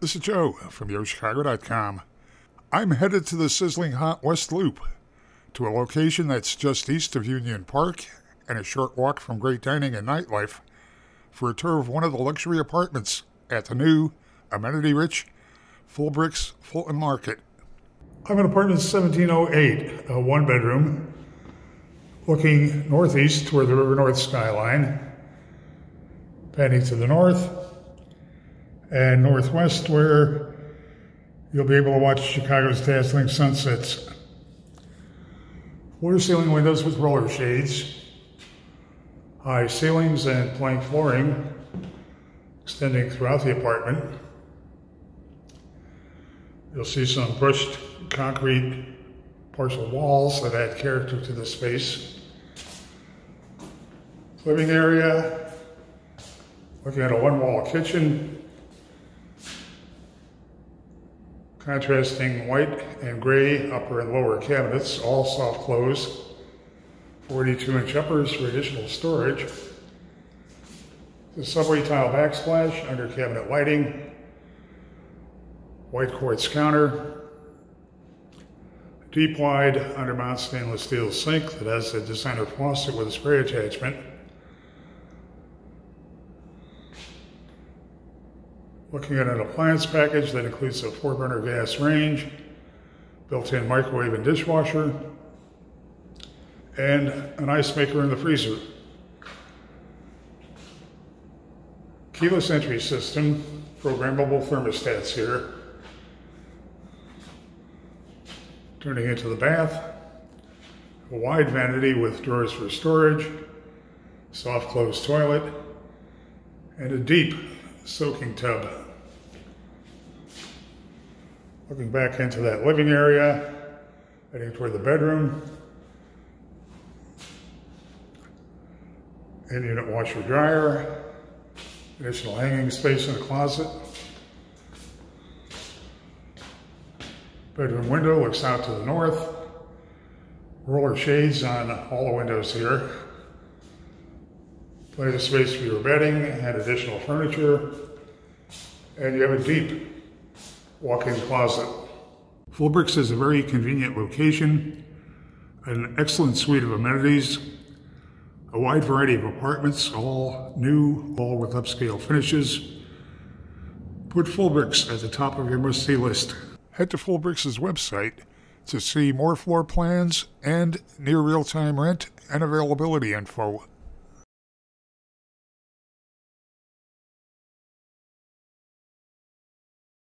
This is Joe from YoChicago.com. I'm headed to the sizzling hot West Loop, to a location that's just east of Union Park and a short walk from great dining and nightlife, for a tour of one of the luxury apartments at the new, amenity rich Fulbrix Fulton Market. I'm in apartment 1708, a one bedroom, looking northeast toward the River North skyline, panning to the north and northwest, where you'll be able to watch Chicago's dazzling sunsets. Floor ceiling windows with roller shades, high ceilings and plank flooring extending throughout the apartment. You'll see some brushed concrete partial walls that add character to the space. Living area, looking at a one-wall kitchen, contrasting white and gray upper and lower cabinets, all soft close, 42 inch uppers for additional storage. The subway tile backsplash under cabinet lighting, white quartz counter, deep wide undermount stainless steel sink that has a designer faucet with a spray attachment. Looking at an appliance package that includes a four burner gas range, built-in microwave and dishwasher, and an ice maker in the freezer. Keyless entry system, programmable thermostats here. Turning into the bath, a wide vanity with drawers for storage, soft closed toilet, and a deep soaking tub. Looking back into that living area, heading toward the bedroom. In unit washer dryer, additional hanging space in the closet. Bedroom window looks out to the north. Roller shades on all the windows here. Plenty of space for your bedding and additional furniture. And you have a deep walk-in closet. Fulbrix is a very convenient location, an excellent suite of amenities, a wide variety of apartments, all new, all with upscale finishes. Put Fulbrix at the top of your must-see list. Head to Fulbrix' website to see more floor plans and near real-time rent and availability info.